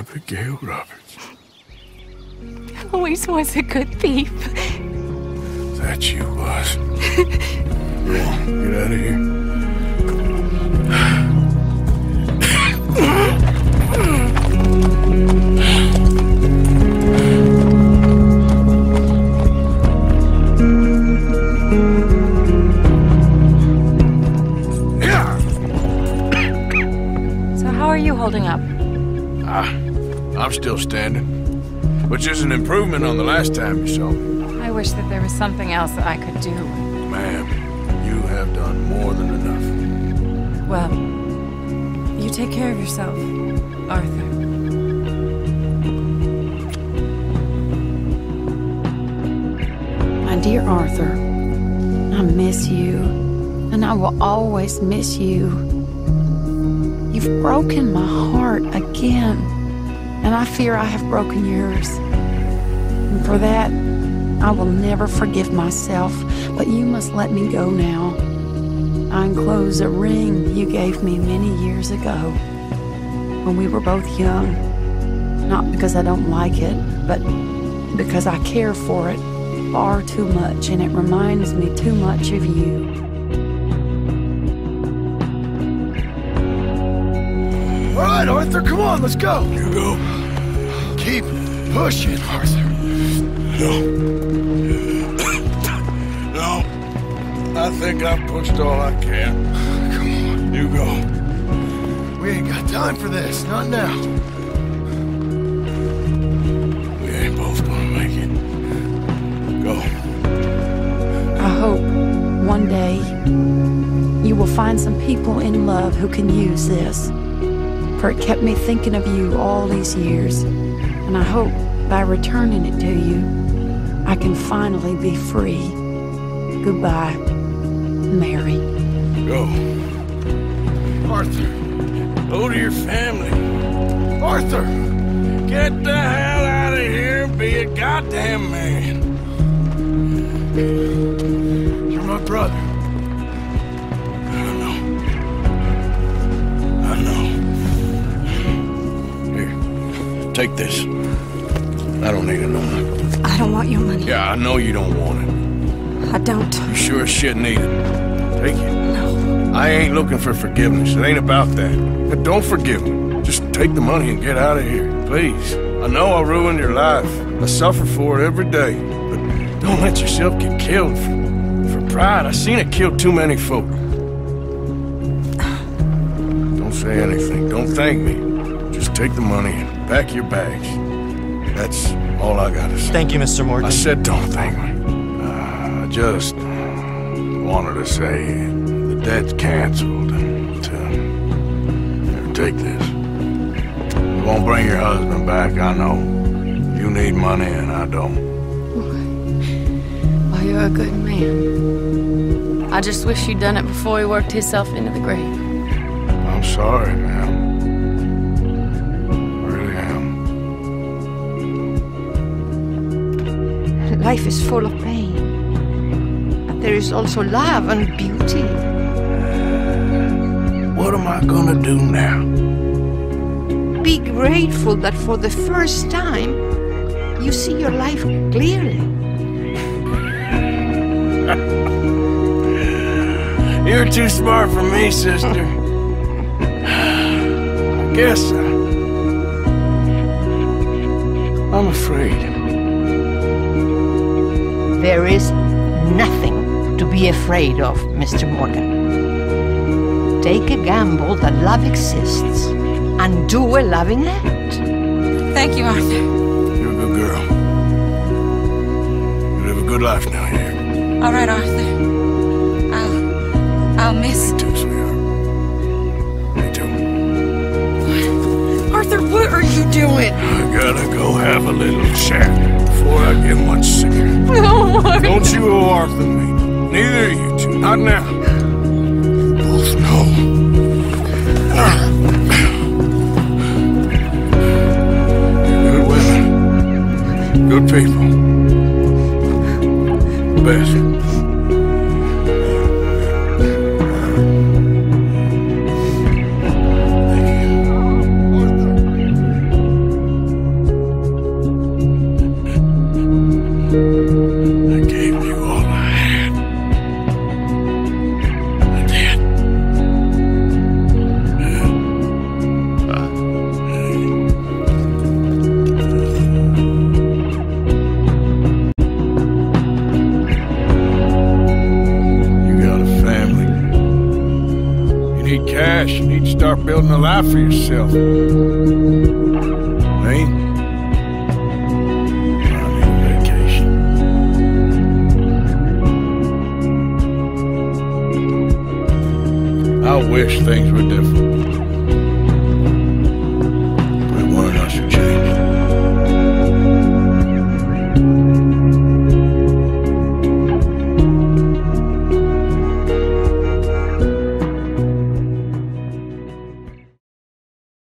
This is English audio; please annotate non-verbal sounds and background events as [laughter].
Abigail Roberts. Always was a good thief. That you was. Go on, get out of here. Still standing, which is an improvement on the last time you saw me. I wish that there was something else that I could do. Ma'am, you have done more than enough. Well, you take care of yourself, Arthur. My dear Arthur, I miss you, and I will always miss you. You've broken my heart again, and I fear I have broken yours. And for that, I will never forgive myself, but you must let me go now. I enclose a ring you gave me many years ago when we were both young. Not because I don't like it, but because I care for it far too much and it reminds me too much of you. All right, Arthur, come on, let's go. You go. Keep pushing, Arthur. No. no. I think I've pushed all I can. Come on, you go. We ain't got time for this, not now. We ain't both gonna make it. Go. I hope one day you will find some people in love who can use this. For it kept me thinking of you all these years. And I hope by returning it to you, I can finally be free. Goodbye, Mary. Go. Arthur, Go to your family. Arthur! Get the hell out of here and be a goddamn man. You're my brother. Take this. I don't need it no more. I don't want your money. Yeah, I know you don't want it. I don't. You sure as shit need it. Take it. No. I ain't looking for forgiveness. It ain't about that. But don't forgive me. Just take the money and get out of here, please. I know I ruined your life. I suffer for it every day. But don't let yourself get killed for, for pride. I seen it kill too many folk. Don't say anything. Don't thank me. Just take the money and pack your bags. That's all I gotta say. Thank you, Mr. Morgan. I said don't thank me. Uh, I just wanted to say the debt's canceled and uh, take this. You won't bring your husband back, I know. You need money and I don't. Well, you're a good man. I just wish you'd done it before he worked himself into the grave. I'm sorry, ma'am. I really am. Life is full of pain. But there is also love and beauty. What am I gonna do now? Be grateful that for the first time you see your life clearly. [laughs] You're too smart for me, sister. I guess I, I'm afraid. There is nothing to be afraid of, Mr. Morgan. Take a gamble that love exists and do a loving act. Thank you, Arthur. You're a good girl. You live a good life now here. All right, Arthur. You doing? I gotta go have a little chat before I get much sicker. No, Arthur. Don't you owe Arthur me. Neither of you two. Not now. You both know. You're good women. Good people. Best. Start building a life for yourself. Me? Need. I wish things were different.